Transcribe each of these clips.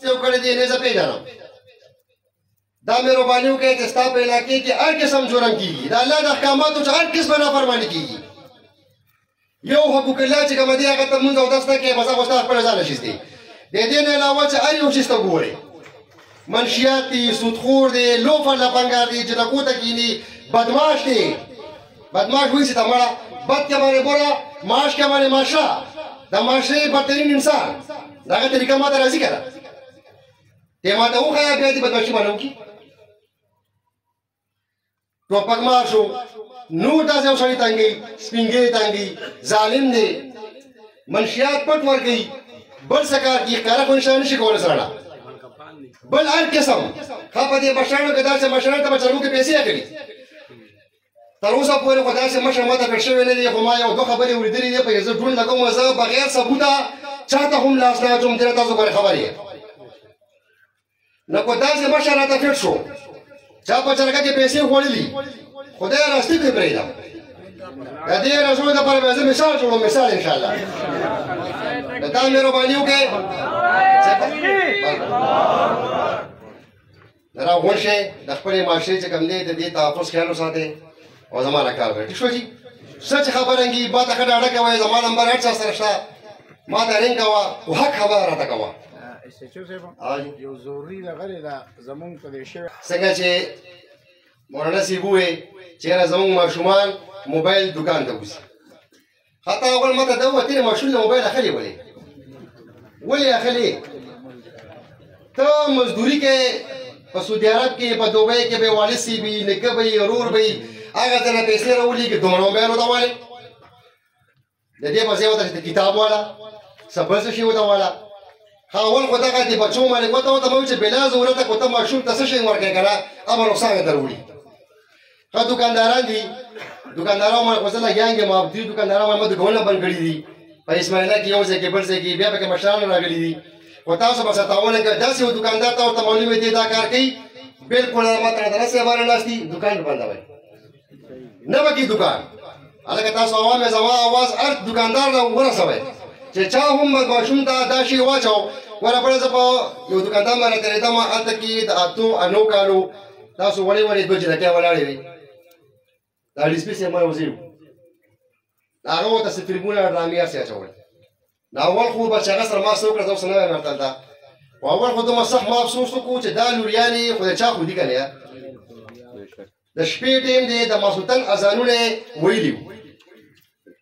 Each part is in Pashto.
سیو کړی دی نه زه پیژنم دا مې روبانیو کې چې ستا په علاقې کې هر قسم جرم کیږي دا الله د احکاماتو چې هر قسم نه فرمانی کیږي یو حقوق الله چې کوم دی هغه ته مونږ او داسته کې بس هغه ستاسو پر ځان شي دي د دې نه علاوه چې هر یو شي ته ګوري منشیات دي سودخور دي لوفر لپنګار دي چې د کوته کینی بدمعاش دي بدماش وی چې تمړه بد کې باندې بورا ماش کې باندې ماشا د ماشې بدترین انسان داغه طریقه ما ته راځي کړه ته ما ته وخایا بیا دې بدماشي باندې وکي ټوپک مار شو نور داسې یو سړی تنګي سپینګې تنګي ظالم دی منشیات پټ ورګي بل سکار کی کار کو نشان نشي کول سره بل هر قسم خپه دې مشرانو کې داسې مشرانو ته بچو کې پیسې اخلي تر اوسه پورې خو داسې مشه ماته کړ شوی نه دی خو ما یو دوه خبرې اورېدلې دي په زه ډون لګوم زه بغیر ثبوته چاته هم لاس نه اچوم چې تاسو پورې خبرې نو کو داسې مشه راته فټ شو چا په چرګه کې پیسې وړلې خدای راستي دې پرېږدم د دې رسول د پر زه مثال جوړوم مثال ان شاء الله دا مهرباني وکړئ درا غوښه د خپل معاشري چې کم دی د دې تحفظ خیال وساتي او زمانه کار کوي ټیک شو جی سچ خبرنګي با ته کډه اړه کوي زمانه نمبر 8 سره شته ما ته رنګ کوا او حق خبره راته کوا استچو صاحب یو ضروری د غره دا زمون په دې شوی څنګه چې مولانا سی بوې چې زمون ماشومان موبایل دکان ته وځي حتی هغه ما ته دا وویل تېرې ماشوم له موبایل اخلې ولې ولې اخلې ته مزدوري کې په سعودي عرب کې په دوبۍ کې به والد سی وي نیکه به یې ورور به یې هغه ځای نه پیسې راولېږي دومره موبایل ورته والې د دې په ځای ورته چې کتاب والا څه بل څه شي ورته والا خاون خو دغه د بچو مالک ورته ورته وایي چې بلا ضرورته خو ته ماشوم ته څه شی ورکړې که نه امر نقصان یې دروړي که دکانداران دي دکانداران ما خو سره ګیانګ ما دي دکانداران ما د ګونه بند کړی دي په اسماعیلا کې یو ځای کې بل ځای کې بیا پکې مشران راغلي دي و تاسو به ستاونه کې داسې یو دکاندار ته ورته معلومه دي دا کار کوي بالکل ما ته نه سي باندې لاسي دکان بند وای نه وکی دکان هغه تاسو عوام زما आवाज هر دکاندار له ورسوي چې چا هم ماشوم ته دا شی واچو ورپړځ په یو دکاندار باندې ترې دا ما اته کې د اتو انو کالو تاسو وړې وړې ګوجې د کې ولاړې وي دا ډي سپي سیمه وزیو دا هغه وته چې فلمونه ډرامې هر څه چول دا اول خو به شغه سره ما سو کړ دا اوس نه ورتل دا اول خو دومره صح ما افسوس وکړو چې دا لوریانې خو د چا خو دي کنه د شپې ټیم دی د ماسوتن اذانونه ویلی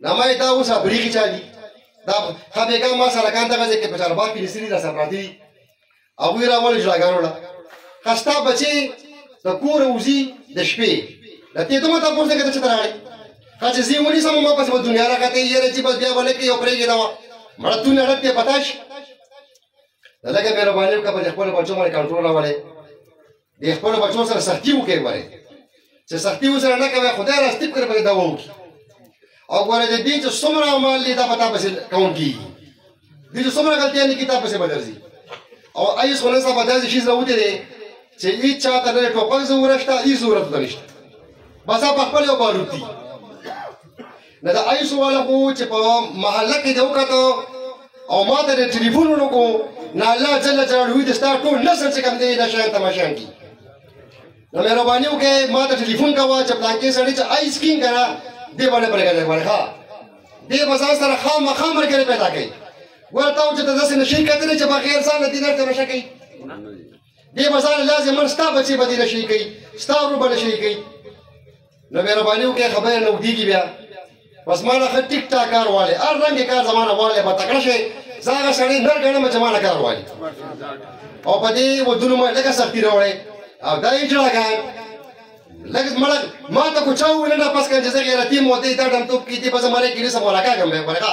نمای دا اوس ابریږي چا دي دا خبيګا ما سره کان دغه ځکه په چارباغ کې لسري را سره راځي او وی راول ژړګانو لا خستا بچي د کور وزي د شپې د ته دومره تاسو ته کته تراړي خاص زی ونی سم ما پس په دنیا راغته یې رچې بس بیا ولې کې یو پرېږي دا مړ ته نه راته پتاش دلګه مهرباني وکړه په خپل بچو باندې کنټرول راولې د خپل بچو سره سختی وکړي وره چې سختی وسره نه کوي خدای راستي پر په دا وو او ګوره د دې چې څومره مال دې دا پتا پس کاونټ کی دې چې څومره غلطي نه کتاب پس بدرځي او اي څونه سبا داسې شي زوته دي چې هیڅ چاته نه ټوپک زورشته هیڅ ضرورت نشته بس په خپل یو بارود دي نه د ایسو والا خو چې په محله کې دی وکتو او ما ته د ټلیفون ورکو نه الله جل جلاله دې ستا ټول نسل چې کوم دی د شان تماشان کی نو مهرباني وکړئ ما ته ټلیفون کاوه چې پلان کې سړی چې آیس کینګ کرا دې باندې پرګه دی ورخه دې بازار سره خام خام مرګره پیدا کړي ورته او چې تاسو نشي کتنه چې بغیر ځان دې نه تماشا کوي دې بازار لازم من ستا بچي بدینه شي کوي ستا ورو بل شي کوي نو مهرباني وکړئ خبره نه وګیږي بیا بس ما نه ټیک ټاک کار والے هر رنګ کار زمانه والے په تکړه شي زاغه سړی نر غنم چې ما نه کار والے او په دې ودونو ما لکه سختي راوړې او دا یې جوړه کار لکه مړه ما ته کو چاو نه پس کړ چې غیرتی مو دې دا دم ټوپ کیږي په زماره کې سم ولاکا کوم به ورکا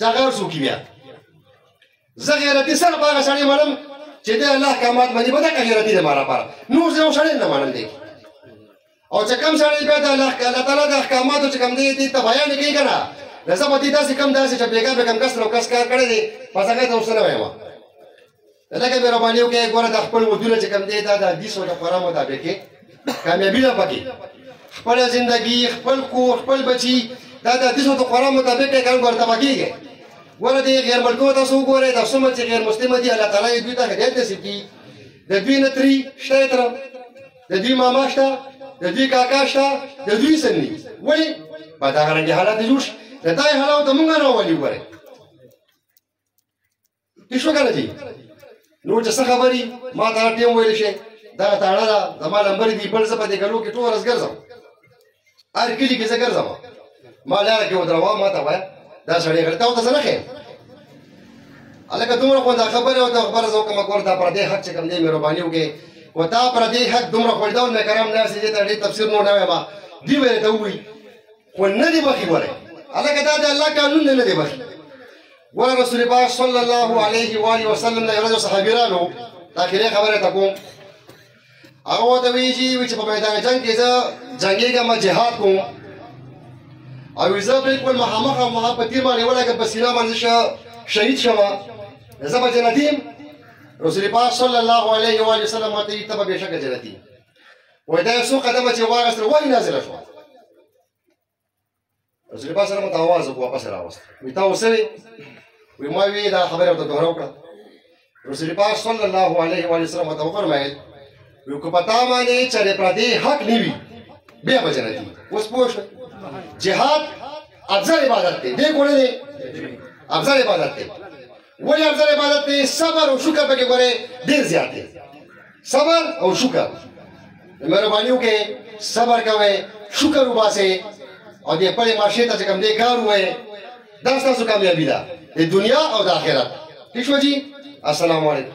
څنګه وسو کی بیا زه غیرتی سره باغ سړی منم چې دې الله کمات باندې بده غیرتی دې مارا پاره نور زه سړی نه منم دې او چې کوم سړی بیا د الله تعالی د احکاماتو چې کوم دی دې ته بیان کوي که نه نو زه به دې داسې کوم داسې چې بېګا به کوم کس نو کس کار کړی دی بس هغه ته اوس نه وایم لکه مهرباني وکړئ ګوره د خپل ودونه چې کوم دی دا د حدیثو د خورا مطابق کامیابي ده پکې خپله زندګي خپل کور خپل بچي دا د حدیثو د خورا مطابق یې کار ګوره تباه کېږي ګوره دې غیر ملکو تاسو وګورئ دا څومره چې غیر مسلمه دي الله تعالی یې دوی ته هدایت نصیب کړي د دوی نه تري شته یې تر د دې ماما شته د دې کاکا شته د دوی سني ولی په دا غره کې حالات جوړ شي د دای حالات موږ نه راولي وره هیڅ وکړه دي نو چې څه خبري ما دا ټیم ویل شي دا تاړه دا زما لمبر دی بل څه په دې کلو کې ټول ورځ ګرځم هر کلی کې ذکر زما ما لاره کې ودروا ما ته وای دا سړی غلطه او تاسو نه خې الکه دومره خو دا خبره او دا خبره زو کوم کور دا پر دې حق چې کوم دې مهرباني وکې وتا پر دې حق دومره خو دا نه کرام نه سي ته دې تفسیر نو نه ما دی ویل ته وی خو نه دی بخي وره الکه دا د الله قانون نه دی بخي ور رسول پاک صلی الله علیه و آله وسلم له یو صحابي رالو اخیره خبره تکوم هغه وته وی چې چې په میدان جنگ کې زه جنگېږم جهاد کوم او زه بالکل مخامخ او محبتي باندې ولګم په سینه باندې شهید شوم زه به جنتي رسول پاک صلی الله علیه و علیه وسلم ته یې تبه بشک جنتي وای دا څو قدمه چې واغسته وای نازل شو رسول پاک سره متواز کو واپس راوست وی تا وسوي وی ما وی دا خبره ته دوره وکړه رسول پاک صلی الله علیه و وسلم ته فرمایل وی کو پتا باندې چې پر دې حق نیوي بیا به جنت اوس پوښ جهاد افضل عبادت دی دې کولې افضل عبادت دی ولی افضل عبادت دی صبر او شکر پکې ګورې ډیر زیات دی صبر او شکر مهرباني وکړئ صبر کوئ شکر وباسئ او دې خپل معاشره ته کوم دې کار وای دا تاسو کامیابی ده د دنیا او د آخرت ٹھیک شو جی السلام علیکم